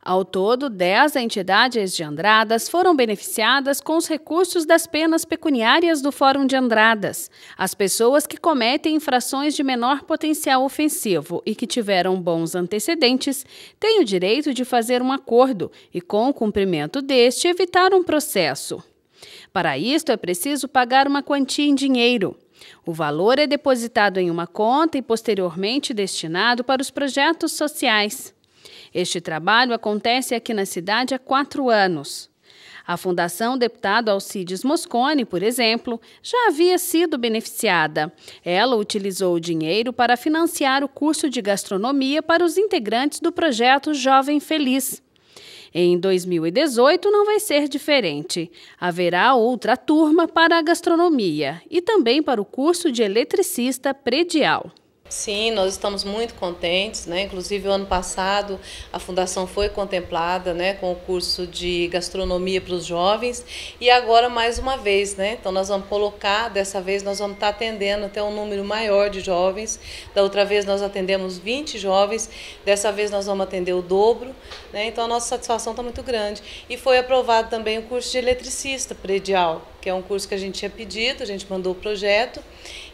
Ao todo, 10 entidades de Andradas foram beneficiadas com os recursos das penas pecuniárias do Fórum de Andradas. As pessoas que cometem infrações de menor potencial ofensivo e que tiveram bons antecedentes têm o direito de fazer um acordo e, com o cumprimento deste, evitar um processo. Para isto, é preciso pagar uma quantia em dinheiro. O valor é depositado em uma conta e posteriormente destinado para os projetos sociais. Este trabalho acontece aqui na cidade há quatro anos. A Fundação Deputado Alcides Moscone, por exemplo, já havia sido beneficiada. Ela utilizou o dinheiro para financiar o curso de gastronomia para os integrantes do projeto Jovem Feliz. Em 2018 não vai ser diferente. Haverá outra turma para a gastronomia e também para o curso de eletricista predial. Sim, nós estamos muito contentes, né? Inclusive, o ano passado a fundação foi contemplada, né, com o curso de gastronomia para os jovens e agora mais uma vez, né? Então nós vamos colocar, dessa vez nós vamos estar atendendo até um número maior de jovens. Da outra vez nós atendemos 20 jovens, dessa vez nós vamos atender o dobro, né? Então a nossa satisfação está muito grande. E foi aprovado também o curso de eletricista predial, que é um curso que a gente tinha pedido, a gente mandou o projeto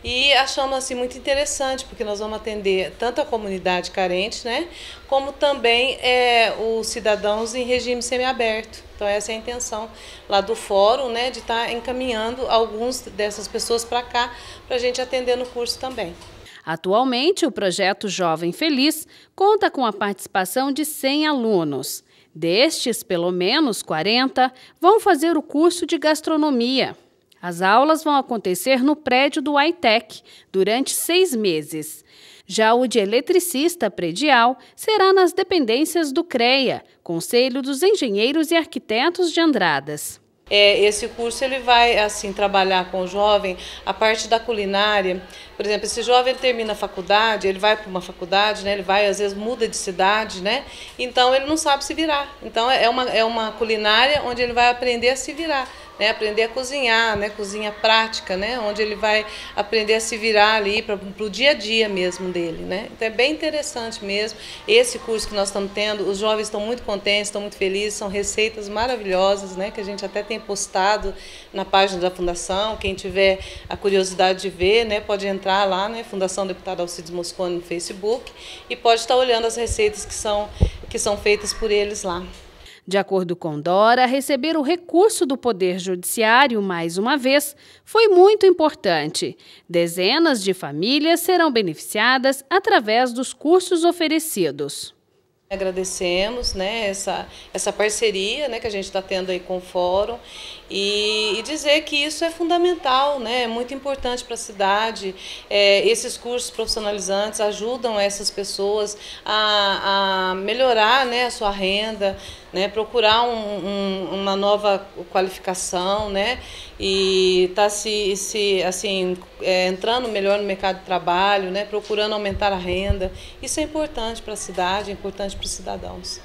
e achamos assim muito interessante, porque nós vamos atender tanto a comunidade carente, né, como também é, os cidadãos em regime semiaberto. Então essa é a intenção lá do fórum, né, de estar tá encaminhando alguns dessas pessoas para cá, para a gente atender no curso também. Atualmente, o projeto Jovem Feliz conta com a participação de 100 alunos. Destes, pelo menos 40 vão fazer o curso de gastronomia. As aulas vão acontecer no prédio do ITEC durante seis meses. Já o de eletricista predial será nas dependências do CREA, Conselho dos Engenheiros e Arquitetos de Andradas. É, esse curso ele vai assim trabalhar com o jovem a parte da culinária. Por exemplo, esse jovem termina a faculdade, ele vai para uma faculdade, né? Ele vai às vezes muda de cidade, né? Então ele não sabe se virar. Então é uma é uma culinária onde ele vai aprender a se virar né, aprender a cozinhar, né, cozinha prática, né, onde ele vai aprender a se virar ali para o dia a dia mesmo dele. Né. Então é bem interessante mesmo esse curso que nós estamos tendo. Os jovens estão muito contentes, estão muito felizes, são receitas maravilhosas, né, que a gente até tem postado na página da Fundação. Quem tiver a curiosidade de ver, né, pode entrar lá, né, Fundação Deputado Alcides Moscone no Facebook e pode estar olhando as receitas que são, que são feitas por eles lá. De acordo com Dora, receber o recurso do Poder Judiciário mais uma vez foi muito importante. Dezenas de famílias serão beneficiadas através dos cursos oferecidos. Agradecemos né, essa, essa parceria né, que a gente está tendo aí com o Fórum e, e, dizer que isso é fundamental, né, é muito importante para a cidade. É, esses cursos profissionalizantes ajudam essas pessoas a, a melhorar né, a sua renda, né, procurar um, um, uma nova qualificação né, e estar tá se, se, assim, é, entrando melhor no mercado de trabalho, né, procurando aumentar a renda. Isso é importante para a cidade, é importante para os cidadãos.